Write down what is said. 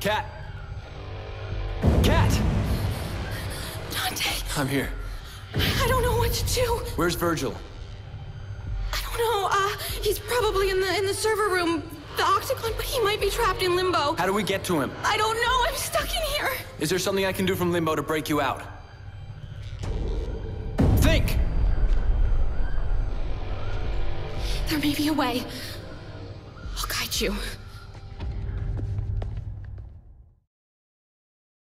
Kat! Kat! Dante, I'm here. I don't know what to do. Where's Vergil? I don't know. Uh, he's probably in the in the server room, the Octagon, but he might be trapped in limbo. How do we get to him? I don't know. I'm stuck in here. Is there something I can do from Limbo to break you out? Think! There may be a way. I'll guide you.